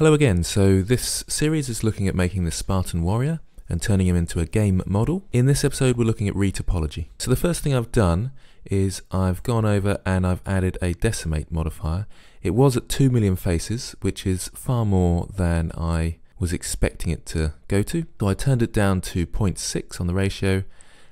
Hello again, so this series is looking at making the Spartan warrior and turning him into a game model. In this episode we're looking at retopology. So the first thing I've done is I've gone over and I've added a decimate modifier. It was at 2 million faces, which is far more than I was expecting it to go to. So I turned it down to 0.6 on the ratio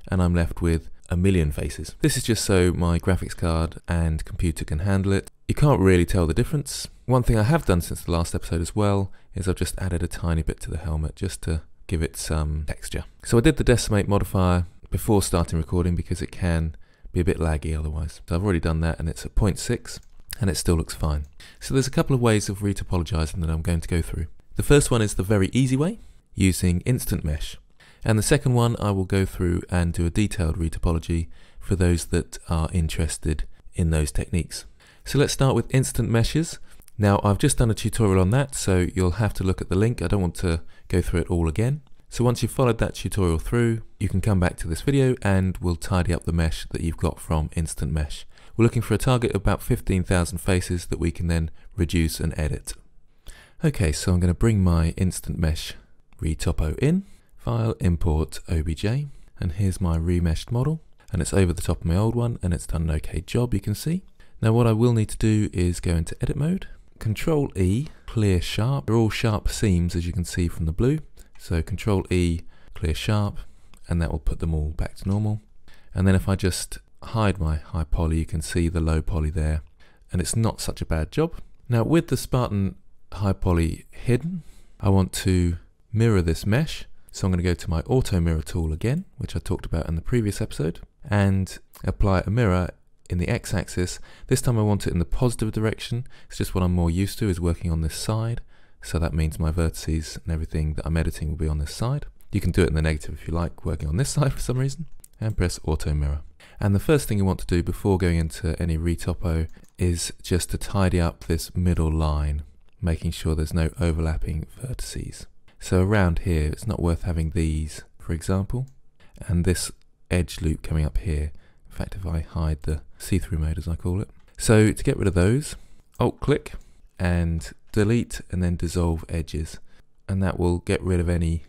and I'm left with a million faces. This is just so my graphics card and computer can handle it. You can't really tell the difference. One thing I have done since the last episode as well is I've just added a tiny bit to the helmet just to give it some texture. So I did the decimate modifier before starting recording because it can be a bit laggy otherwise. So I've already done that and it's at 0.6 and it still looks fine. So there's a couple of ways of retopologizing that I'm going to go through. The first one is the very easy way, using instant mesh. And the second one I will go through and do a detailed retopology for those that are interested in those techniques. So let's start with instant meshes. Now I've just done a tutorial on that so you'll have to look at the link. I don't want to go through it all again. So once you've followed that tutorial through you can come back to this video and we'll tidy up the mesh that you've got from instant mesh. We're looking for a target of about 15,000 faces that we can then reduce and edit. Okay so I'm going to bring my instant mesh retopo in File, Import, OBJ, and here's my remeshed model, and it's over the top of my old one, and it's done an okay job, you can see. Now what I will need to do is go into edit mode, Control E, clear sharp. They're all sharp seams, as you can see from the blue. So Control E, clear sharp, and that will put them all back to normal. And then if I just hide my high poly, you can see the low poly there, and it's not such a bad job. Now with the Spartan high poly hidden, I want to mirror this mesh so I'm going to go to my auto mirror tool again, which I talked about in the previous episode, and apply a mirror in the x-axis. This time I want it in the positive direction. It's just what I'm more used to is working on this side. So that means my vertices and everything that I'm editing will be on this side. You can do it in the negative if you like, working on this side for some reason, and press auto mirror. And the first thing you want to do before going into any retopo is just to tidy up this middle line, making sure there's no overlapping vertices. So around here, it's not worth having these, for example, and this edge loop coming up here. In fact, if I hide the see-through mode, as I call it. So to get rid of those, alt-click and delete and then dissolve edges. And that will get rid of any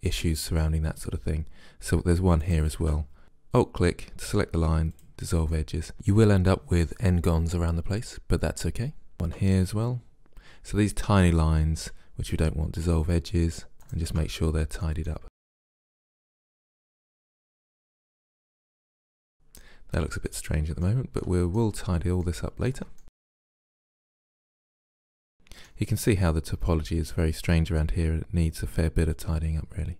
issues surrounding that sort of thing. So there's one here as well. Alt-click to select the line, dissolve edges. You will end up with n-gons around the place, but that's okay. One here as well. So these tiny lines which we don't want dissolve edges and just make sure they're tidied up. That looks a bit strange at the moment, but we will tidy all this up later. You can see how the topology is very strange around here. It needs a fair bit of tidying up, really.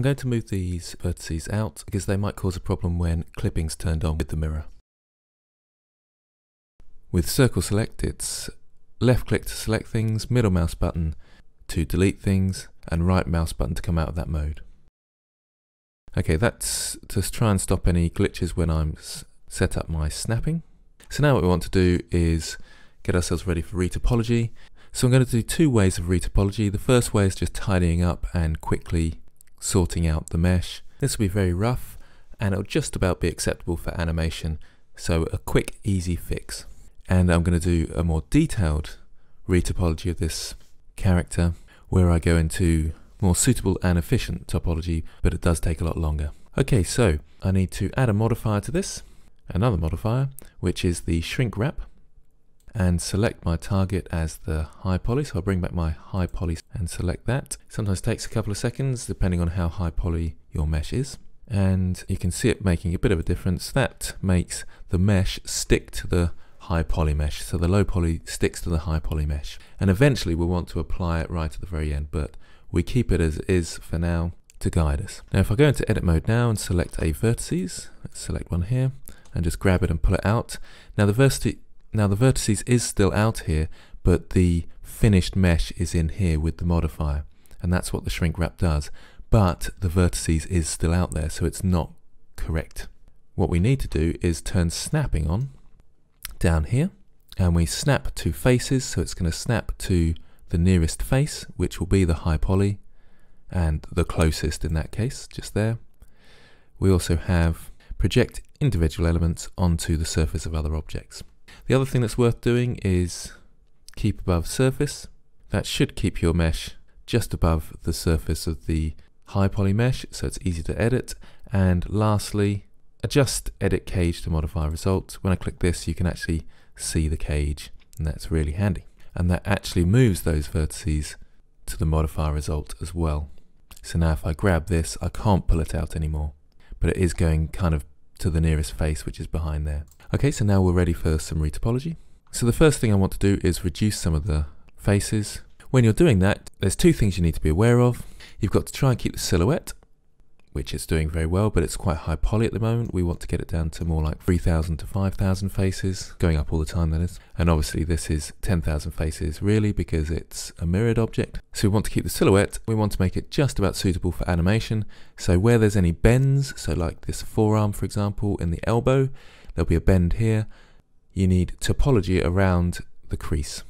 I'm going to move these vertices out because they might cause a problem when clipping's turned on with the mirror. With circle select, it's left click to select things, middle mouse button to delete things, and right mouse button to come out of that mode. Okay, that's to try and stop any glitches when I'm set up my snapping. So now what we want to do is get ourselves ready for retopology. So I'm going to do two ways of retopology. The first way is just tidying up and quickly sorting out the mesh. This will be very rough and it'll just about be acceptable for animation. So a quick, easy fix and I'm going to do a more detailed retopology of this character where I go into more suitable and efficient topology, but it does take a lot longer. Okay, so I need to add a modifier to this, another modifier, which is the shrink wrap, and select my target as the high poly. So I'll bring back my high poly and select that. Sometimes takes a couple of seconds depending on how high poly your mesh is. And you can see it making a bit of a difference. That makes the mesh stick to the high poly mesh. So the low poly sticks to the high poly mesh. And eventually we'll want to apply it right at the very end, but we keep it as is for now to guide us. Now if I go into edit mode now and select a vertices, let's select one here, and just grab it and pull it out. Now the vertices, now the vertices is still out here, but the finished mesh is in here with the modifier. And that's what the shrink wrap does. But the vertices is still out there, so it's not correct. What we need to do is turn snapping on down here and we snap to faces so it's going to snap to the nearest face which will be the high poly and the closest in that case just there we also have project individual elements onto the surface of other objects The other thing that's worth doing is keep above surface. That should keep your mesh just above the surface of the high poly mesh so it's easy to edit. And lastly, adjust edit cage to modify results. When I click this, you can actually see the cage and that's really handy. And that actually moves those vertices to the modify result as well. So now if I grab this, I can't pull it out anymore, but it is going kind of to the nearest face, which is behind there. Okay, so now we're ready for some retopology. So the first thing I want to do is reduce some of the faces. When you're doing that, there's two things you need to be aware of. You've got to try and keep the silhouette which is doing very well, but it's quite high poly at the moment. We want to get it down to more like 3,000 to 5,000 faces, going up all the time that is. And obviously this is 10,000 faces really because it's a mirrored object. So we want to keep the silhouette, we want to make it just about suitable for animation. So where there's any bends, so like this forearm for example, in the elbow, there'll be a bend here. You need topology around the crease.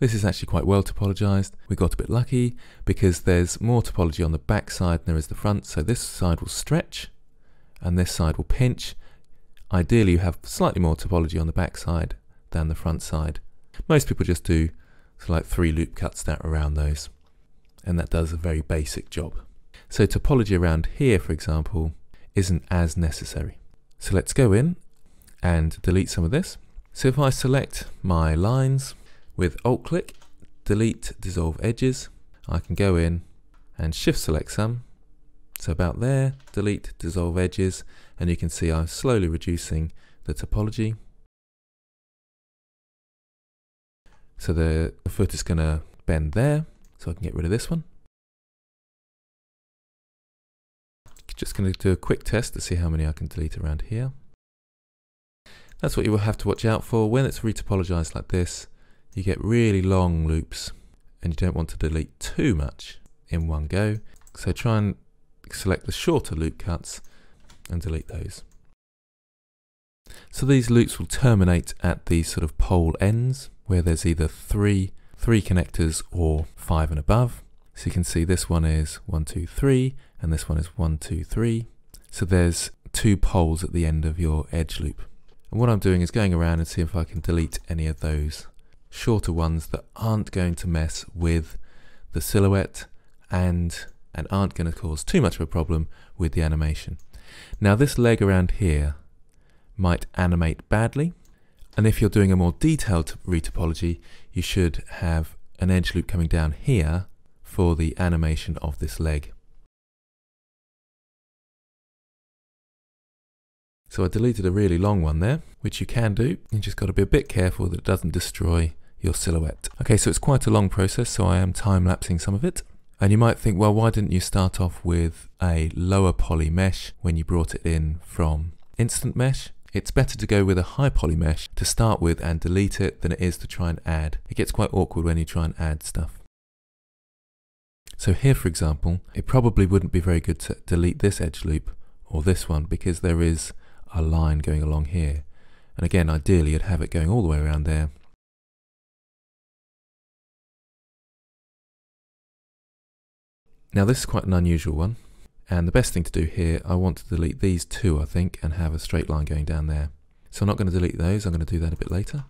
This is actually quite well topologized. We got a bit lucky because there's more topology on the back side than there is the front. So this side will stretch and this side will pinch. Ideally you have slightly more topology on the back side than the front side. Most people just do so like three loop cuts that around those and that does a very basic job. So topology around here, for example, isn't as necessary. So let's go in and delete some of this. So if I select my lines, with alt click, delete dissolve edges, I can go in and shift select some. So about there, delete dissolve edges, and you can see I'm slowly reducing the topology. So the, foot is going to bend there, so I can get rid of this one. Just going to do a quick test to see how many I can delete around here. That's what you will have to watch out for when it's retopologized like this you get really long loops and you don't want to delete too much in one go. So try and select the shorter loop cuts and delete those. So these loops will terminate at these sort of pole ends where there's either three, three connectors or five and above. So you can see this one is one, two, three, and this one is one, two, three. So there's two poles at the end of your edge loop. And what I'm doing is going around and see if I can delete any of those shorter ones that aren't going to mess with the silhouette and and aren't going to cause too much of a problem with the animation. Now this leg around here might animate badly and if you're doing a more detailed retopology you should have an edge loop coming down here for the animation of this leg. So I deleted a really long one there, which you can do. You just got to be a bit careful that it doesn't destroy your silhouette. Okay, so it's quite a long process, so I am time-lapsing some of it. And you might think, well, why didn't you start off with a lower poly mesh when you brought it in from instant mesh? It's better to go with a high poly mesh to start with and delete it than it is to try and add. It gets quite awkward when you try and add stuff. So here, for example, it probably wouldn't be very good to delete this edge loop or this one because there is a line going along here. And again, ideally, you'd have it going all the way around there Now this is quite an unusual one, and the best thing to do here, I want to delete these two, I think, and have a straight line going down there. So I'm not going to delete those, I'm going to do that a bit later.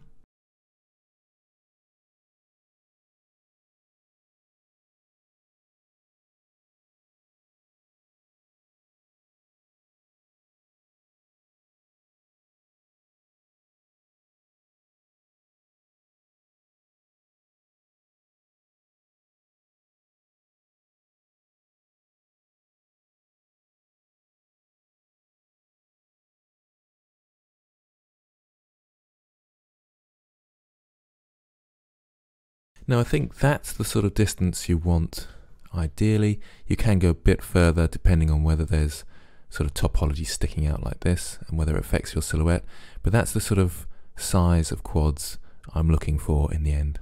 Now I think that's the sort of distance you want ideally. You can go a bit further depending on whether there's sort of topology sticking out like this and whether it affects your silhouette, but that's the sort of size of quads I'm looking for in the end.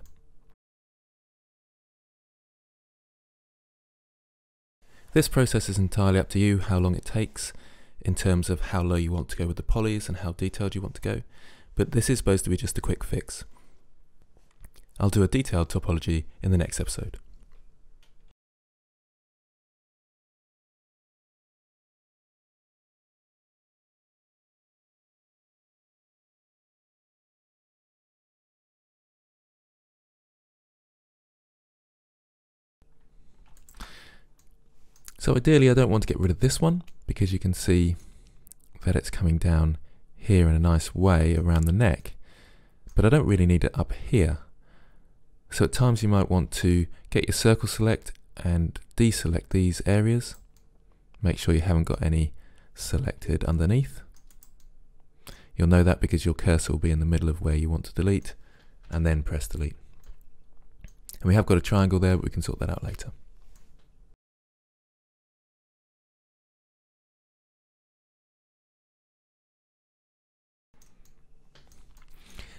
This process is entirely up to you how long it takes in terms of how low you want to go with the polys and how detailed you want to go, but this is supposed to be just a quick fix. I'll do a detailed topology in the next episode. So ideally I don't want to get rid of this one because you can see that it's coming down here in a nice way around the neck but I don't really need it up here so at times you might want to get your circle select and deselect these areas. Make sure you haven't got any selected underneath. You'll know that because your cursor will be in the middle of where you want to delete and then press delete. And we have got a triangle there, but we can sort that out later.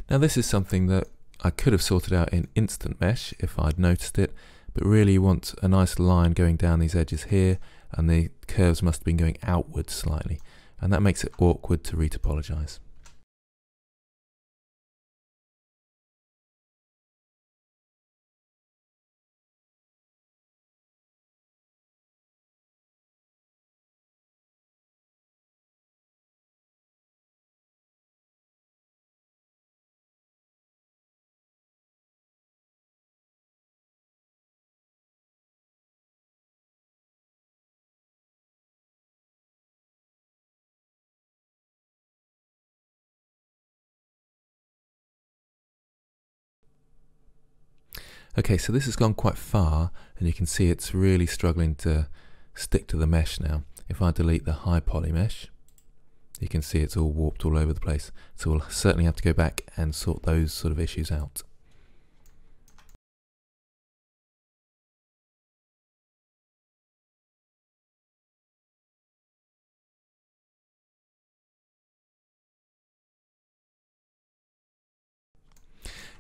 Now this is something that I could have sorted out in instant mesh if I'd noticed it, but really you want a nice line going down these edges here and the curves must have been going outwards slightly and that makes it awkward to retopologize. Okay, so this has gone quite far, and you can see it's really struggling to stick to the mesh now. If I delete the high poly mesh, you can see it's all warped all over the place. So we'll certainly have to go back and sort those sort of issues out.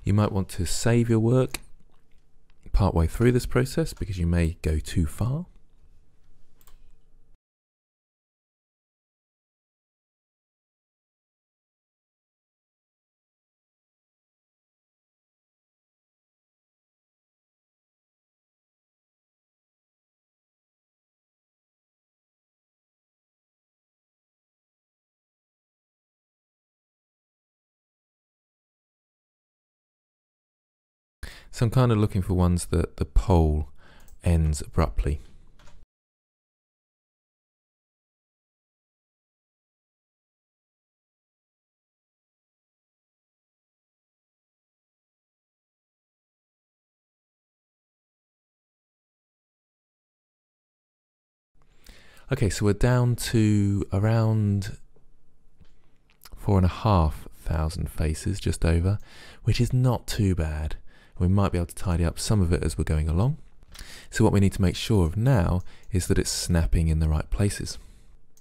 You might want to save your work partway through this process because you may go too far. So I'm kind of looking for ones that the pole ends abruptly. Okay, so we're down to around four and a half thousand faces, just over, which is not too bad. We might be able to tidy up some of it as we're going along. So what we need to make sure of now is that it's snapping in the right places.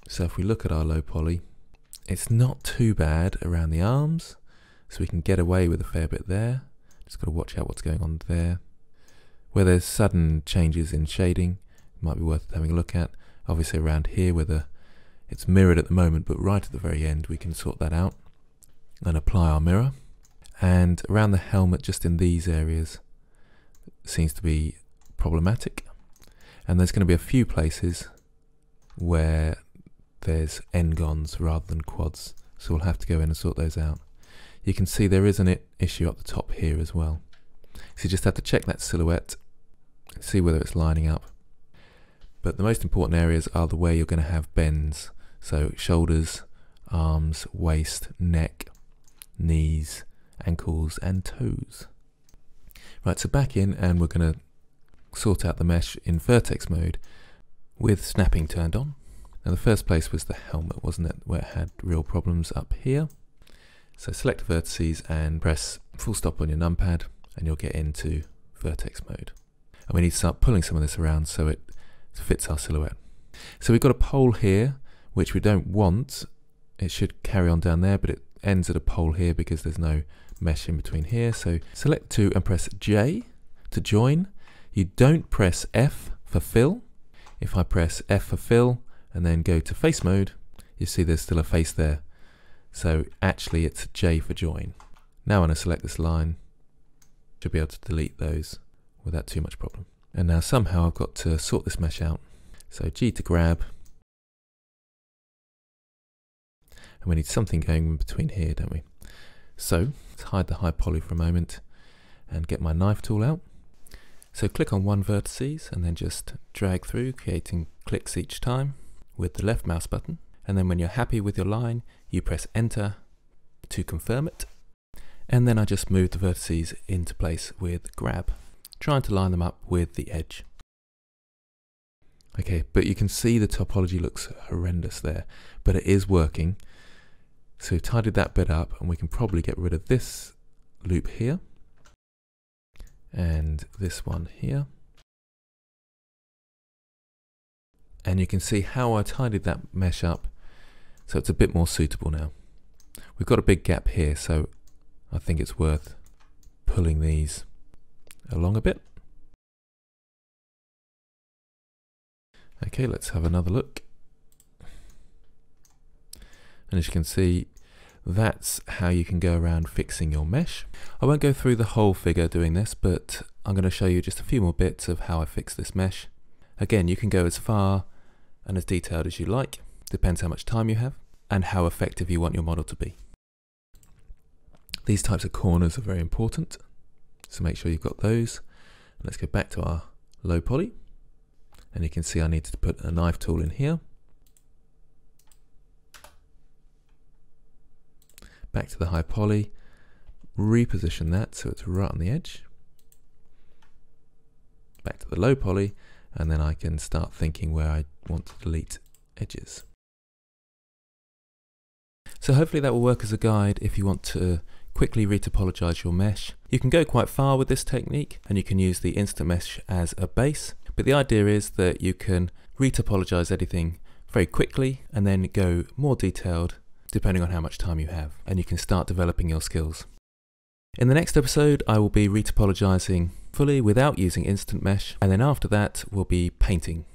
So if we look at our low poly, it's not too bad around the arms, so we can get away with a fair bit there. Just got to watch out what's going on there. Where there's sudden changes in shading, it might be worth having a look at. Obviously around here where the, it's mirrored at the moment, but right at the very end we can sort that out and apply our mirror and around the helmet just in these areas seems to be problematic. And there's going to be a few places where there's n-gons rather than quads so we'll have to go in and sort those out. You can see there is an issue up the top here as well. So you just have to check that silhouette see whether it's lining up. But the most important areas are the way you're going to have bends. So shoulders arms waist neck knees ankles and toes. Right, so back in and we're going to sort out the mesh in vertex mode with snapping turned on. Now the first place was the helmet, wasn't it, where it had real problems up here. So select vertices and press full stop on your numpad and you'll get into vertex mode. And we need to start pulling some of this around so it fits our silhouette. So we've got a pole here, which we don't want. It should carry on down there, but it ends at a pole here because there's no mesh in between here. So select two and press J to join. You don't press F for fill. If I press F for fill and then go to face mode, you see there's still a face there. So actually it's J for join. Now when I select this line, should be able to delete those without too much problem. And now somehow I've got to sort this mesh out. So G to grab. And we need something going in between here, don't we? So let's hide the high poly for a moment and get my knife tool out. So click on one vertices and then just drag through, creating clicks each time with the left mouse button. And then when you're happy with your line, you press enter to confirm it. And then I just move the vertices into place with grab, trying to line them up with the edge. Okay, but you can see the topology looks horrendous there, but it is working. So we've tidied that bit up and we can probably get rid of this loop here and this one here. And you can see how I tidied that mesh up so it's a bit more suitable now. We've got a big gap here so I think it's worth pulling these along a bit. Okay, let's have another look. And as you can see, that's how you can go around fixing your mesh. I won't go through the whole figure doing this, but I'm going to show you just a few more bits of how I fix this mesh. Again, you can go as far and as detailed as you like, depends how much time you have, and how effective you want your model to be. These types of corners are very important, so make sure you've got those. Let's go back to our low poly, and you can see I needed to put a knife tool in here. Back to the high poly, reposition that so it's right on the edge, back to the low poly, and then I can start thinking where I want to delete edges. So hopefully that will work as a guide if you want to quickly retopologize your mesh. You can go quite far with this technique and you can use the instant mesh as a base, but the idea is that you can retopologize anything very quickly and then go more detailed depending on how much time you have, and you can start developing your skills. In the next episode, I will be retopologizing fully without using instant mesh, and then after that, we'll be painting.